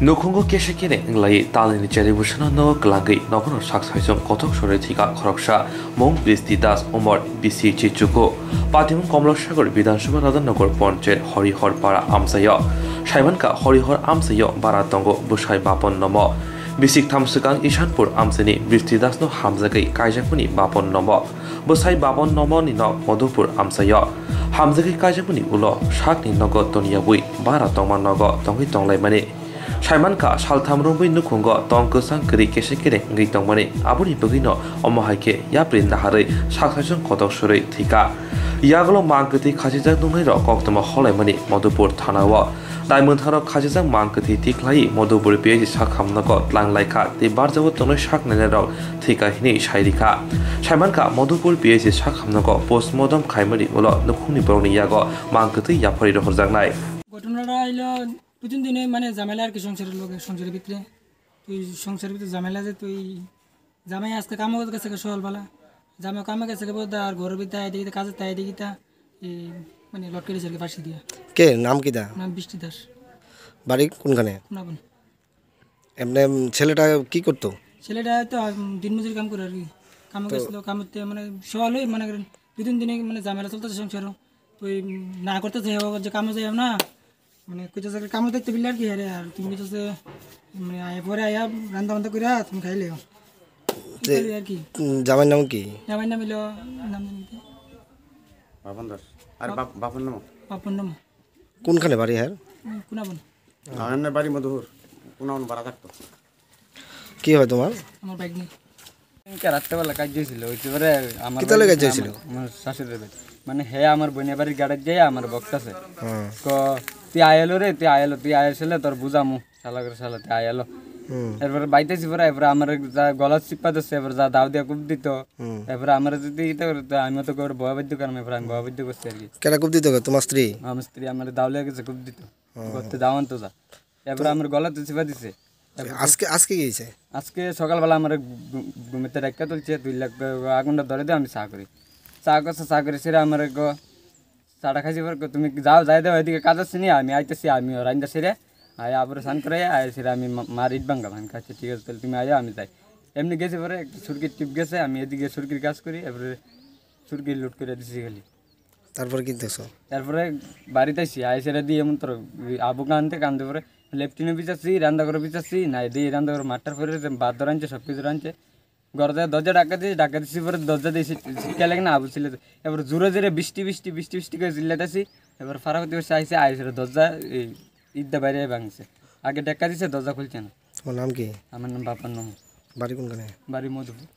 nukhungo keshe kene nglai talini cheri bushana no klangai nokono sak saisong kotok sore thika khoroksa mong kristi das omar bisi chichuko পাতিমন Kamalasagar বিধানসভা রাধানগর পঞ্চায়েত হরিহর পাড়া আমসায় সাইমানকা হরিহর আমসায় বারাতঙ্গ বুসাই বাপন নম বিসিক থামসুকাং ইশানপুর আমসানি বৃষ্টিদাসনো হামজাগৈ কাইজাকুনি বাপন নম বুসাই বাপন নমনি ন মধুপুর আমসায় হামজাগৈ কাইজাকুনি উল শাকনি নগ তনিয়াবুই বারাতংমা নগ তংগৈ তংলাইমানি সাইমানকা সালথামরুম্বৈ নুখুঙ্গ তংকসাং করি কেসে কেরে ngै tongmani aboni bugino omohaike yaprin naharai saksajon kotok soroi thika ইয়াগুলো মাংকতি খাজিজাক দুংনাই র কক্তমা হলাইমানি মধুপুর থানাও দাইমন থানা খাজিজাক মাংকতি তিখলাই মধুপুর পেয়েছি শাক হামনক লাংলাইখা তে বারজাব তনৈ শাক নেনে রক থিকা হিনি সাইরিখা সাইমানকা মধুপুর পেয়েছি শাক হামনক পোস্টমর্টম খাইমারি উল নখুনি বরনি ইয়াগ মাংকতি ইয়াফারি রহরজাংনাই ঘটনাটা দুদিন দিনে মানে ঝামেলা আর কি সংসারের লোক সংসারের ভিতরে। তুই সংসারের ভিতরে ঝামেলা যে তুই জামাই আজকে কামে গেছে সকালবেলা। জামা কামে গেছে আর ঘরের ভিতরে আই দিকে কাজে তাই দিকে এই মানে লটকে দিয়েছে আর কি ফাঁসি দিয়া। কে? নাম কি দা নাম বৃষ্টি দাস। বাড়ি কোনখানে? কোনাবন এমনি ছেলেটা কি করতো? ছেলেটা তো দিনমজুরি কাম করে আর কি। কামে গেছিল কামতে মানে সকাল হয়ে মানে করেন দুদিন দিনে মানে ঝামেলা চলতেছে সংসারও। তুই না করতেছে যে কামে যাই না। মানে কইতেছে কামে দেখতে বিলে আর কি আরে আর তুমি কইতেছে মানে আয়া পরে আয়া রান্না বান্না করে তুমি খাইলে। আর কি। উম, নাম কি? আমার নাম হইল নাম? বাপন দাস। আর বাপন নাম পাপন নাম কোনখানে বাড়ি হ্যাঁ কোনাবন। আমার বাড়ি মধুর কোনো ভাড়া থাকতো। কি হয় তোমার? আমার বাইক নেই রাত্রেবেলা কাজ গেছিল ওইতে পরে আমার কিতালে কাজ? আমার শাশুড়ির মানে হে আমার বোনের বাড়ির গাড়ির যাই আমার বক্তাছে হ্যাঁ। ক তুই আয়েলো রে তুই আয়েলো তুই আয়েছিলে তোর বুঝামু শালা করে শালা তুই আয়েলো এরপরে বাইতেছি পরে এরপরে আমার যা গলা চিপা দিচ্ছে এবার যা দাও দিয়া কুপ দিত এরপরে আমার যদি ইতে করে তো আমিও তো করে বয়া বাদ্য কারণ এরপরে আমি বয়া বাদ্য করছি আর কি। কেটা খুব দিত তোমার স্ত্রী? আমার স্ত্রী আমার দাও লেগে গেছে কুপ দিত। করতে দাওয়ান তো যা। এরপরে আমার গলা তো চিপা দিছে। আজকে আজকে গিয়েছে আজকে সকালবেলা আমার ঘুমিতে ডাক্কা তুলছে দুই লাখ আগুনটা ধরে দিয়ে আমি চা করি। চা করছে চা করে সেরে আমার চাটা খাইছি পর তুমি যাও যাই দেও এদিকে কাজ আছে নি আমি আইতেছি আমি রাইন্দা সেরে আয় আবার স্নান করে আয় সেরে আমি মার ইট ভাঙ্গা ভাঙ কাছে ঠিক আছে তাহলে তুমি আয় আমি যাই। এমনি গেছে পরে সুরকির টিপ গেছে আমি এদিকে সুরকির কাজ করি এরপরে সুরকির লুট করে দিছি খালি। তারপরে কিনতেছো তারপরে বাড়িতে আসি আয় সেরে দিয়ে এমন তোর আবু কানতে কানতে পরে লেফটিনে বিচাচ্ছি রান্না করে বিচাচ্ছি না দিয়ে রান্না করে মাঠটার পরে বাদ রাঁধছে সব কিছু রাঁধছে ঘর দরজা ডাকা দিয়েছি ডাকা দিয়েছি পরে দরজা দিয়ে শিক্ষা লাগে না আবু এবার জোরে জোরে বৃষ্টি বৃষ্টি বৃষ্টি বৃষ্টি করে চিল্লাতেছি এবার ফারাকতি বসে আইসে আইসে দরজা এই ঈদটা বাইরে ভাঙছে। আগে ডাকা দিছে দরজা খুলছে না। তোমার নাম কি? আমার নাম বাপার নাম। বাড়ি কোনখানে? বাড়ি মধুপুর।